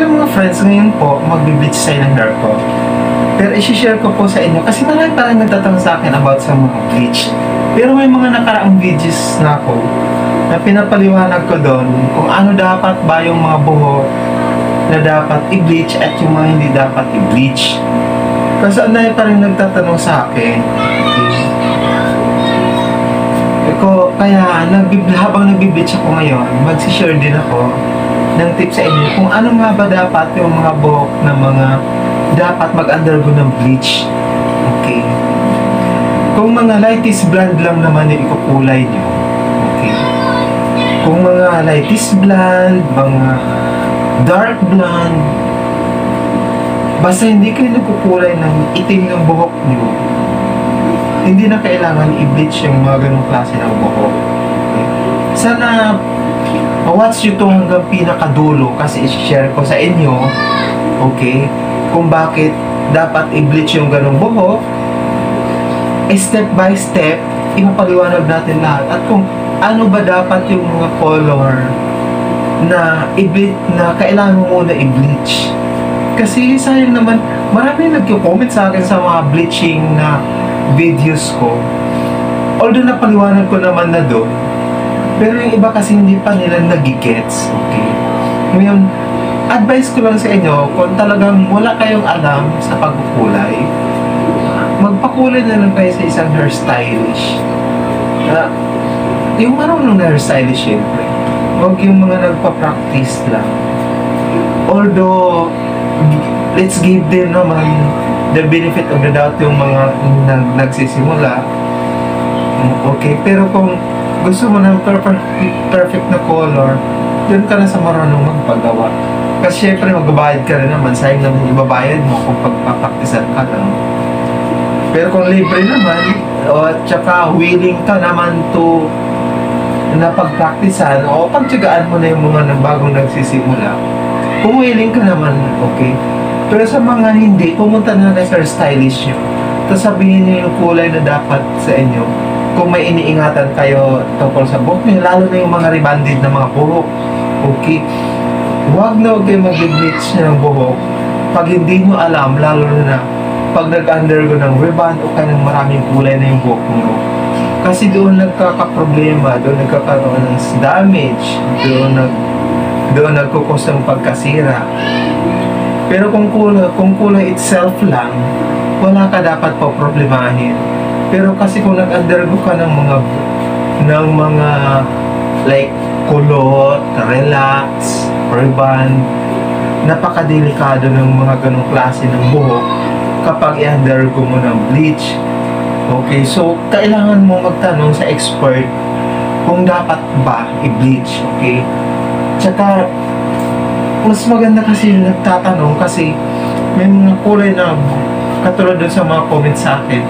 Hello mga friends, ngayon po ng hair ko. Pero isi-share ko po sa inyo kasi marami pa rin nagtatanong sa akin about sa mga bleach. Pero may mga nakaraang videos na ako na pinapaliwanag ko doon kung ano dapat ba yung mga buhok na dapat i-bleach at yung mga hindi dapat i-bleach. Kasi ano pa rin nagtatanong sa akin. Eko, kaya nag habang nag-bleach ako ngayon, mag-share din ako ng tips sa inyo kung ano nga ba dapat yung mga buhok ng mga dapat mag-undergo ng bleach. Okay. Kung mga lightest blonde lang naman yung ikukulay nyo. Okay. Kung mga lightest blonde, mga dark blonde, basta hindi kayo nagkukulay ng itim ng buhok nyo, hindi na kailangan i-bleach yung mga ganong klase ng buhok. Okay. Sana ma-watch nyo to hanggang pinakadulo kasi i-share ko sa inyo, okay, kung bakit dapat i-bleach yung ganong buhok, step by step, ipapaliwanag natin lahat. At kung ano ba dapat yung mga color na i-bleach, na kailangan mo muna i-bleach. Kasi sayang naman, marami nagko-comment sa akin sa mga bleaching na videos ko. Although napaliwanag ko naman na doon, pero yung iba kasi hindi pa nila nagigets. Okay? Ngayon, advice ko lang sa inyo, kung talagang wala kayong alam sa pagkukulay, magpakulay na lang kayo sa isang hairstylish. Na, yung marunong na hairstylish, syempre. Huwag yung mga nagpa-practice lang. Although, let's give them naman the benefit of the doubt yung mga nag nagsisimula. Okay, pero kung gusto mo ng perfect, perfect na color, dun ka na sa marunong magpagawa. Kasi syempre magbabayad ka rin naman, sayang naman ibabayad mo kung pagpapaktisan ka lang. Pero kung libre naman, o at saka willing ka naman to na pagpraktisan o pagtsagaan mo na yung mga bagong nagsisimula, kung willing ka naman, okay. Pero sa mga hindi, pumunta na kayo sa stylish nyo. Tapos sabihin niyo yung kulay na dapat sa inyo kung may iniingatan kayo tungkol sa nyo, lalo na yung mga rebanded na mga buhok. Okay? Huwag na huwag kayo mag-bleach ng buhok pag hindi nyo alam, lalo na pag nag-undergo ng reband o kaya ng maraming kulay na yung buhok nyo. Kasi doon nagkakaproblema, doon nagkakaroon ng damage, doon nag doon nagkukos ng pagkasira. Pero kung kulay, kung kulay itself lang, wala ka dapat pa problemahin pero kasi kung nag-undergo ka ng mga ng mga like kulot, relax, urban, napakadelikado ng mga ganong klase ng buhok kapag i-undergo mo ng bleach. Okay, so kailangan mo magtanong sa expert kung dapat ba i-bleach, okay? Tsaka, mas maganda kasi yung nagtatanong kasi may mga kulay na katulad dun sa mga comments sa akin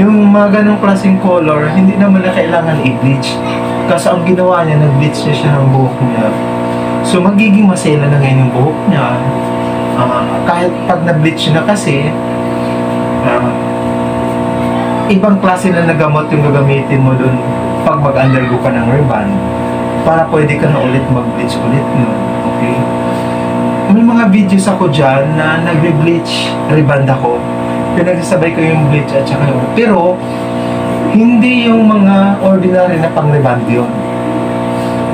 yung mga ganong klaseng color, hindi naman na kailangan i-bleach. Kasi ang ginawa niya, nag-bleach niya siya ng buhok niya. So, magiging masela na ngayon yung buhok niya. Uh, kahit pag na-bleach na kasi, uh, ibang klase na nagamot yung gagamitin mo dun pag mag-undergo ka ng reband para pwede ka na ulit mag-bleach ulit nun. Okay? May mga videos ako dyan na nag-bleach reband ako pinagsasabay ko yung bleach at saka yung... Pero, hindi yung mga ordinary na pang-reband yun.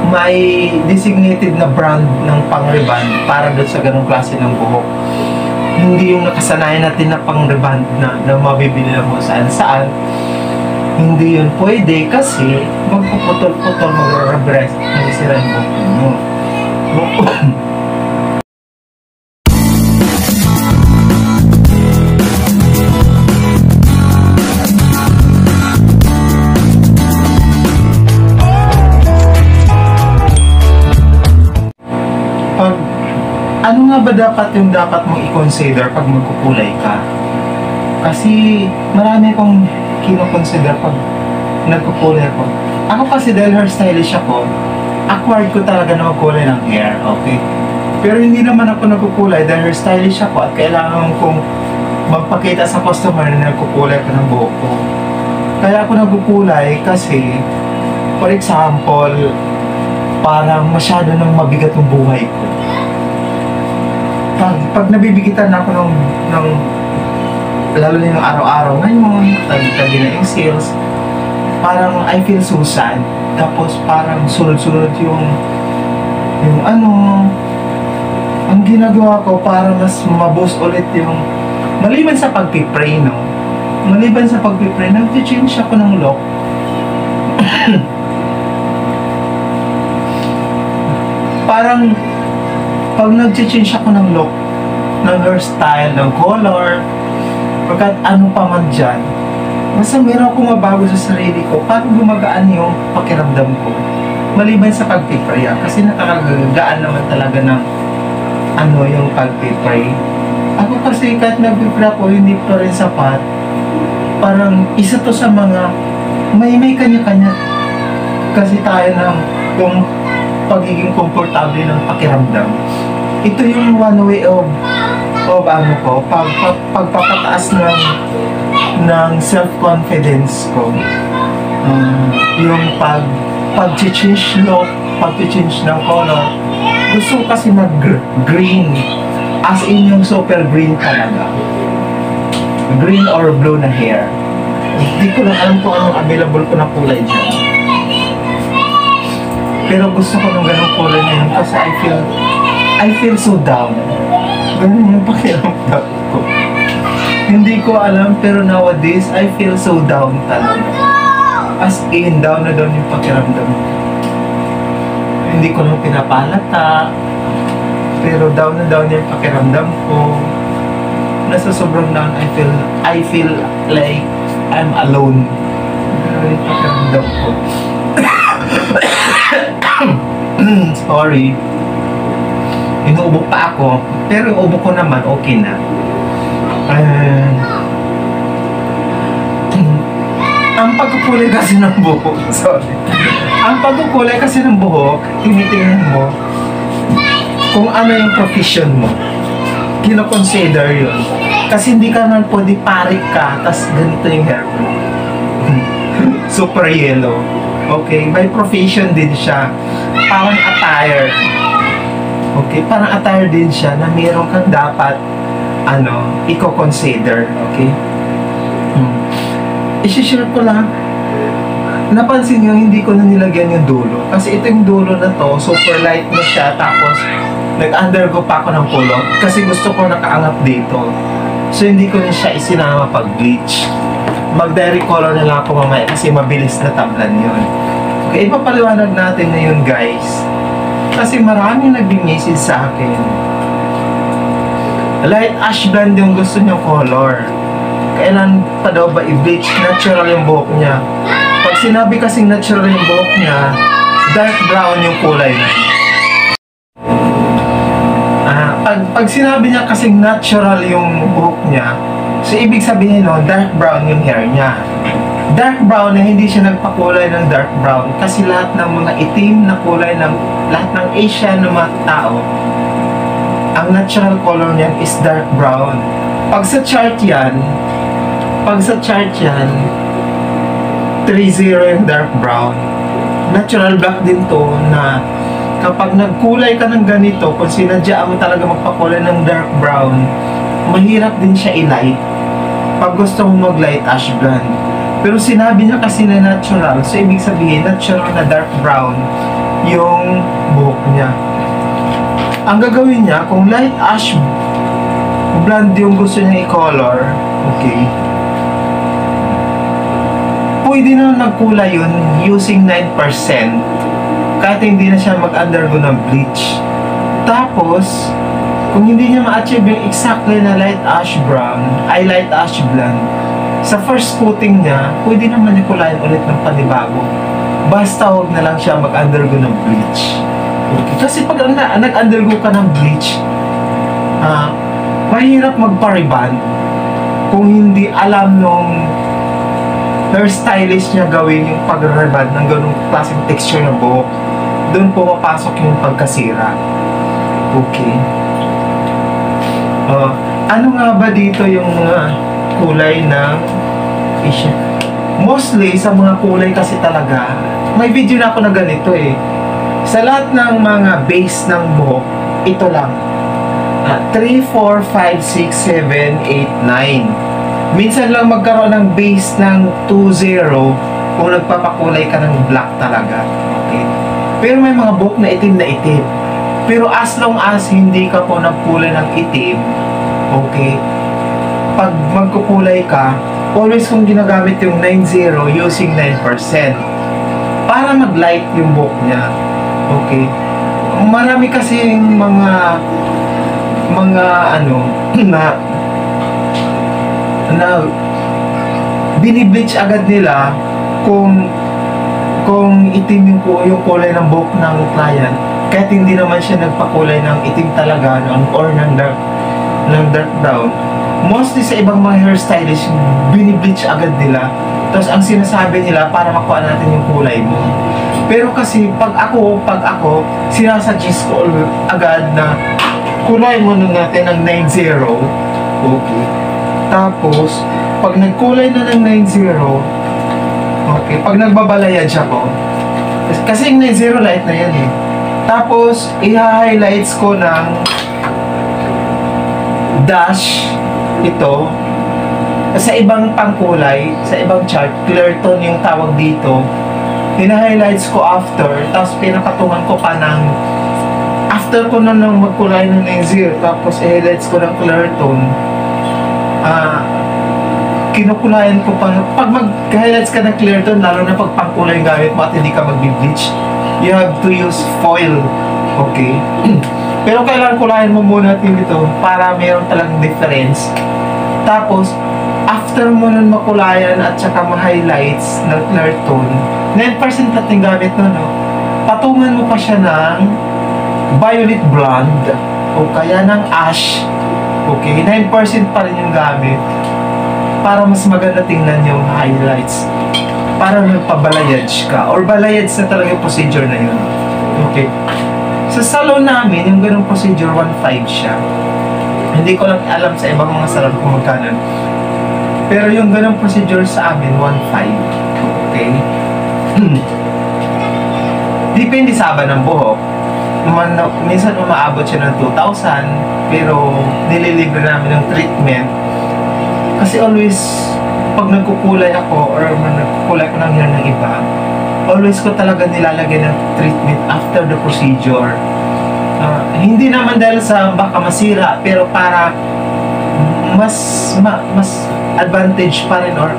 May designated na brand ng pang-reband para doon sa ganong klase ng buhok. Hindi yung nakasanayan natin na pang-reband na, na mabibili na mo saan-saan. Hindi yun pwede kasi magpuputol-putol, mag-rebreast, mag-isira yung buhok mo. Nga ba dapat yung dapat mong i-consider pag magkukulay ka? Kasi marami kong kino-consider pag nagkukulay ako. Ako kasi dahil hairstylish ako, acquired ko talaga na magkulay ng hair, okay? Pero hindi naman ako nagkukulay dahil hairstylish ako at kailangan kong magpakita sa customer na nagkukulay ko ng buhok ko. Kaya ako nagkukulay kasi, for example, parang masyado nang mabigat yung buhay ko pag, pag nabibigitan ako ng, ng lalo na yung araw-araw ngayon, tagi na yung sales, parang I feel so sad. Tapos parang sunod-sunod yung yung ano, ang ginagawa ko para mas mabos ulit yung maliban sa pagpipray, no? Maliban sa pagpipray, nag-change ako ng look. parang pag nag-change ako ng look, ng hairstyle, ng color, pagkat ano pa man dyan, basta meron akong mabago sa sarili ko, parang gumagaan yung pakiramdam ko. Maliban sa pagpipray, kasi nakakagaan naman talaga ng ano yung pagpipray. Ako kasi kahit nagpipray ako, hindi pa rin sapat. Parang isa to sa mga, may may kanya-kanya kasi tayo ng kung pagiging komportable ng pakiramdam. Ito yung one way of of ano ko, pag, pag, pagpapataas ng ng self-confidence ko. Um, yung pag pag-change look, pag-change ng color. Gusto kasi mag-green. As in yung super green talaga. Green or blue na hair. Hindi ko lang alam kung anong available ko na kulay dyan. Pero gusto ko ng ganong kulay ngayon kasi I feel I feel so down. Ganun yung pakiramdam ko. Hindi ko alam pero nowadays I feel so down talaga. As in, down na down yung pakiramdam ko. Hindi ko nung pinapalata. Pero down na down yung pakiramdam ko. Nasa sobrang down, I feel, I feel like I'm alone. Ganun yung pakiramdam ko. Sorry. Inuubo pa ako. Pero yung ubo ko naman, okay na. Uh, ang pagkukulay kasi ng buhok, sorry. Ang pagkukulay kasi ng buhok, tinitingnan mo kung ano yung profession mo. Kino-consider yun. Kasi hindi ka naman pwede parik ka, tas ganito yung hair mo. Super yellow. Okay, by profession din siya. Parang attire. Okay, parang attire din siya na meron kang dapat ano, i-consider. Okay? Hmm. I-share ko lang. Napansin nyo, hindi ko na nilagyan yung dulo. Kasi ito yung dulo na to, super light na siya. Tapos, nag-undergo pa ako ng kulot. Kasi gusto ko nakaangat dito. So, hindi ko na siya isinama pag bleach. Mag-dairy color na lang ako mamaya kasi mabilis na tablan yun. Okay, ipapaliwanag natin ngayon guys. Kasi maraming nag-message sa akin. Light ash blonde yung gusto niyo color. Kailan pa daw ba i-bleach? Natural yung buhok niya. Pag sinabi kasing natural yung buhok niya, dark brown yung kulay na. Ah, pag, pag sinabi niya kasing natural yung buhok niya, so ibig sabihin no, dark brown yung hair niya. Dark brown na hindi siya nagpakulay ng dark brown kasi lahat ng mga itim na kulay ng lahat ng Asian na mga tao ang natural color niyan is dark brown. Pag sa chart yan, pag sa chart yan, 3-0 yung dark brown. Natural black din to na kapag nagkulay ka ng ganito, kung sinadya mo talaga magpakulay ng dark brown, mahirap din siya i-light pag gusto mo mag-light ash blonde. Pero sinabi niya kasi na natural, so ibig sabihin natural na dark brown yung buhok niya. Ang gagawin niya, kung light ash blonde yung gusto niya i-color, okay, pwede na nagkulay yun using 9% kahit hindi na siya mag-undergo ng bleach. Tapos, kung hindi niya ma-achieve yung exactly na light ash brown, ay light ash blonde, sa first coating niya, pwede naman ikulayan ulit ng panibago. Basta huwag na lang siya mag-undergo ng bleach. Okay. Kasi pag na, nag-undergo ka ng bleach, ah, mahirap magpa-reband kung hindi alam nung hairstylist niya gawin yung pag-reband ng ganung klaseng texture ng buhok. Doon pumapasok yung pagkasira. Okay. Uh, ano nga ba dito yung mga kulay ng Asia? Mostly, sa mga kulay kasi talaga, may video na ako na ganito eh. Sa lahat ng mga base ng buhok, ito lang. Ah, 3, 4, 5, 6, 7, 8, 9. Minsan lang magkaroon ng base ng 2, 0 kung nagpapakulay ka ng black talaga. Okay? Pero may mga buhok na itim na itim. Pero as long as hindi ka po nagkulay ng itim, okay, pag magkukulay ka, always kung ginagamit yung 9-0 using 9% para mag-light yung buhok niya. Okay? Marami kasing mga mga ano na na binibleach agad nila kung kung itim yung, yung kulay ng buhok ng client kahit hindi naman siya nagpakulay ng itim talaga ng, or ng dark ng dark brown mostly sa ibang mga hairstylist binibleach agad nila. Tapos ang sinasabi nila para makuha natin yung kulay mo. Pero kasi pag ako pag ako sinasuggest ko agad na kulay mo na natin ng 9-0 okay. Tapos pag nagkulay na ng 9-0 okay pag nagbabalayad siya ko kasi yung 9-0 light na yan eh tapos i-highlights ko ng dash ito sa ibang pangkulay, sa ibang chart, clear tone yung tawag dito. Hina-highlights ko after, tapos pinakatungan ko pa ng after ko na nang magkulay ng 9 tapos i-highlights ko ng clear tone. Ah, kinukulayan ko pa. Pag mag-highlights ka ng clear tone, lalo na pag pangkulay gamit mo at hindi ka mag-bleach, you have to use foil. Okay? Pero kailangan kulayan mo muna din ito para mayroon talagang difference. Tapos, after mo nun makulayan at saka ma-highlights ng clear tone, 9% lang yung gamit nun, no? Patungan mo pa siya ng violet blonde o kaya ng ash. Okay, 9% pa rin yung gamit para mas maganda tingnan yung highlights. Para magpabalayage ka or balayage na talaga yung procedure na yun. Okay. Sa salon namin, yung ganung procedure, 1.5 siya. Hindi ko lang alam sa ibang mga salon kung magkano. Pero yung ganung procedure sa amin, 1.5. Okay? Depende sa haba ng buhok. Man, minsan umaabot siya ng 2,000, pero nililibre namin ng treatment. Kasi always, pag nagkukulay ako or nagkukulay ko ng hair ng iba, always ko talaga nilalagyan ng treatment after the procedure. Ah, hindi naman dahil sa baka masira, pero para mas ma, mas advantage pa rin or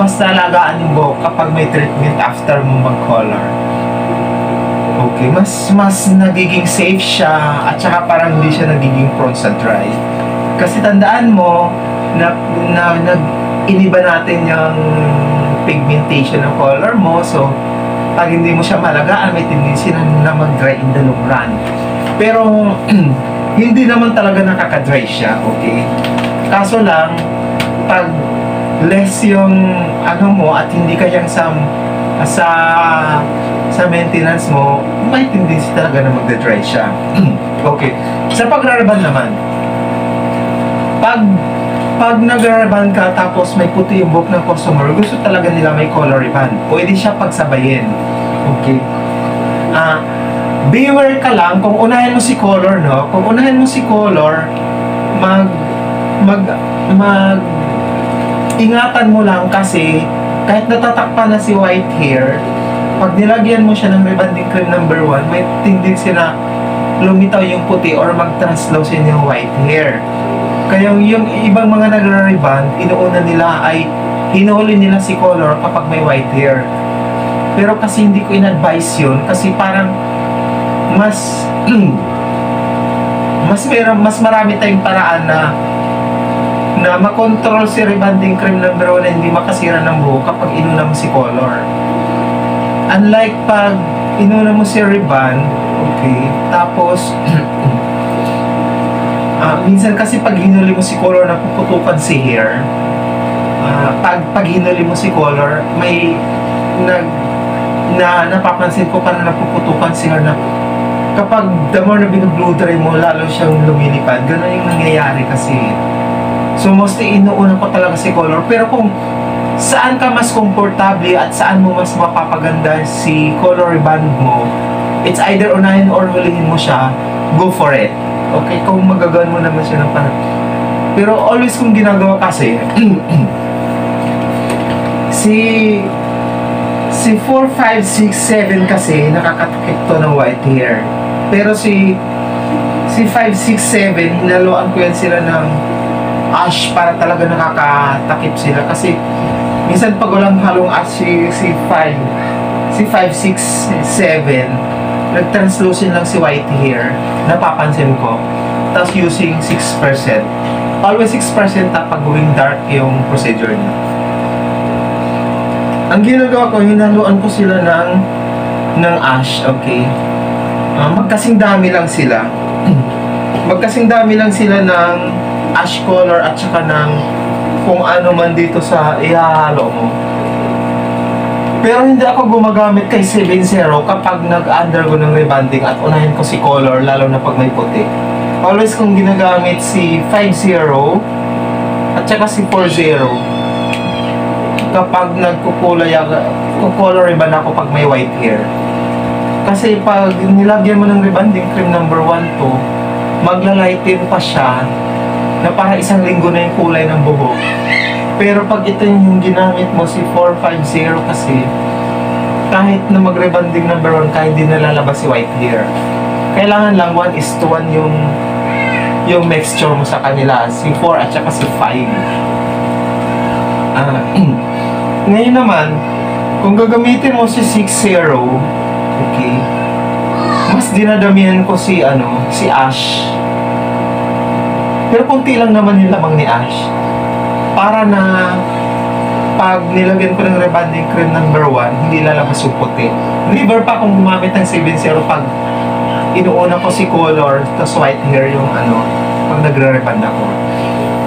mas nalagaan yung buhok kapag may treatment after mo mag-color. Okay, mas mas nagiging safe siya at saka parang hindi siya nagiging prone sa dry. Kasi tandaan mo na na nag iniba natin yung pigmentation ng color mo so pag hindi mo siya malagaan may tendency na, na mag-dry in the long run. Pero hindi naman talaga nakaka-dry siya, okay? Kaso lang pag less yung ano mo at hindi ka yung sa sa sa maintenance mo, may tendency talaga na magda-dry siya. okay. Sa pagraraban naman, pag pag nagraraban ka tapos may puti yung buhok ng customer, gusto talaga nila may color ribbon. Pwede siya pagsabayin. Okay. Ah, beware ka lang kung unahin mo si color, no? Kung unahin mo si color, mag mag mag ingatan mo lang kasi kahit natatakpan na si white hair, pag nilagyan mo siya ng rebanding cream number 1, may tendency na lumitaw yung puti or mag-translucent yung white hair. Kaya yung ibang mga nagra-reband, inuuna nila ay hinuhuli nila si color kapag may white hair. Pero kasi hindi ko in-advise yun kasi parang mas mas meron mas marami tayong paraan na na makontrol si rebanding cream number 1 na hindi makasira ng buhok kapag inuna mo si color. Unlike pag inuna mo si reband, okay, tapos ah, minsan kasi pag hinuli mo si color napuputukan si hair, ah, pag pag hinuli mo si color, may nag na napapansin ko parang napuputukan si hair na kapag the more na binublow dry mo, lalo siyang lumilipad. Ganun yung nangyayari kasi. So mostly inuuna ko talaga si color. Pero kung saan ka mas komportable at saan mo mas mapapaganda si color band mo, it's either unahin or hulihin mo siya, go for it. Okay, kung magagaan mo naman siya ng parang pero always kong ginagawa kasi si si 4, 5, 6, 7 kasi nakakatakip to ng white hair. Pero si si 5, 6, 7 hinaluan ko yan sila ng ash para talaga nakakatakip sila kasi minsan pag walang halong ash si, si 5 si 5, 6, 7 nag-translucent lang si white hair napapansin ko tapos using 6% always 6% pag going dark yung procedure niya ang ginagawa ko, hinaluan ko sila ng ng ash, okay? Ah, magkasing dami lang sila. magkasing dami lang sila ng ash color at saka ng kung ano man dito sa ihahalo mo. Pero hindi ako gumagamit kay 7-0 kapag nag-undergo ng rebanding at unahin ko si color, lalo na pag may puti. Always kong ginagamit si 5-0 at saka si 4-0 kapag nagkukulay kukolor ribbon ako pag may white hair. Kasi pag nilagyan mo ng rebanding cream number 1 to, maglalighten pa siya na para isang linggo na yung kulay ng buhok. Pero pag ito yung ginamit mo si 450 kasi kahit na mag-rebanding number 1 kahit di nalalabas si white hair. Kailangan lang 1 is to 1 yung yung mixture mo sa kanila, si 4 at saka si 5. Ah, Ngayon naman, kung gagamitin mo si 6-0, okay, mas dinadamihan ko si, ano, si Ash. Pero kunti lang naman yung lamang ni Ash. Para na pag nilagyan ko ng rebanding cream number 1, hindi lalabas yung puti. Never pa akong gumamit ng 7-0 pag inuuna ko si color, tapos white hair yung ano, pag nagre-reband ako.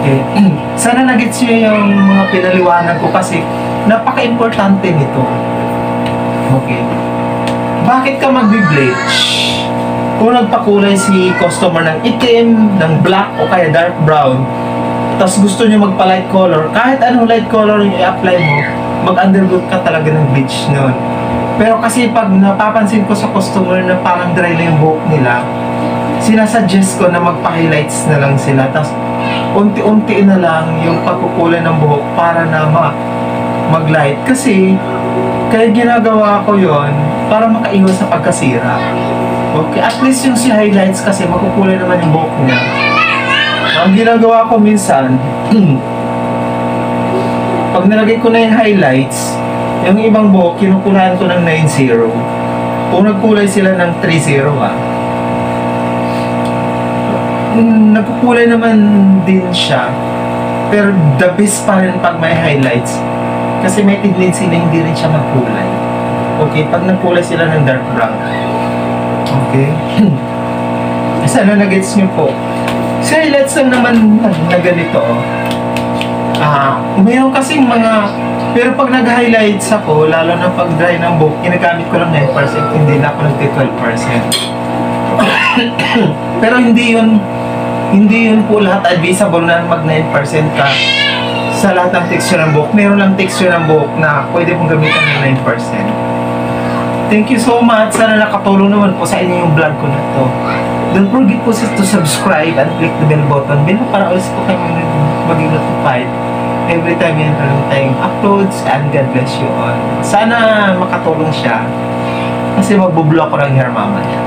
Okay. Sana nagets nyo yung mga pinaliwanag ko kasi napaka-importante nito. Okay. Bakit ka magbi-bleach? Kung nagpakulay si customer ng itim, ng black o kaya dark brown, tapos gusto niyo magpa-light color, kahit anong light color yung i-apply mo, mag-undergo ka talaga ng bleach noon. Pero kasi pag napapansin ko sa customer na parang dry na yung buhok nila, sinasuggest ko na magpa-highlights na lang sila. Tapos unti-unti na lang yung pagkukulay ng buhok para na ma mag-light kasi kaya ginagawa ko yon para makaiwas sa pagkasira. Okay, at least yung si highlights kasi makukulay naman yung buhok niya. Ang ginagawa ko minsan, pag nilagay ko na yung highlights, yung ibang buhok, kinukulayan ko ng 9-0. Kung nagkulay sila ng 3-0 ah, mm, nagkukulay naman din siya. Pero the best pa rin pag may highlights kasi may tendency na hindi rin siya magkulay. Okay, pag nagkulay sila ng dark brown. Okay? Sana nag-gets nyo po. So, highlights lang naman na ganito. Ah, mayroon kasing mga pero pag nag-highlights ako, lalo na pag dry ng buhok, ginagamit ko lang 9%, hindi na ako nag-12%. pero hindi yun hindi yun po lahat advisable na mag 9% ka sa lahat ng texture ng buhok, meron lang texture ng buhok na pwede pong gamitan ng 9%. Thank you so much. Sana nakatulong naman po sa inyo yung vlog ko na to. Don't forget po to subscribe and click the bell button bilang para always po kayo maging notified every time yun meron tayong uploads and God bless you all. Sana makatulong siya kasi magbublog ko ng hair mama niya.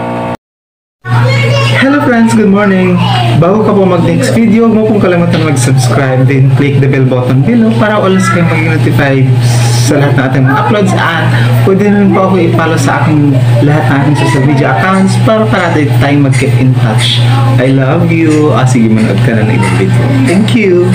Hello friends, good morning! Bago ka po mag-next video, huwag mo pong kalimutan mag-subscribe then click the bell button below para always kayong maging notified sa lahat ng ating uploads at pwede rin po ako i-follow sa aking lahat ng aking social media accounts para parati tayong mag-keep in touch. I love you! Ah, sige, manood ka na ng ibang video. Thank you!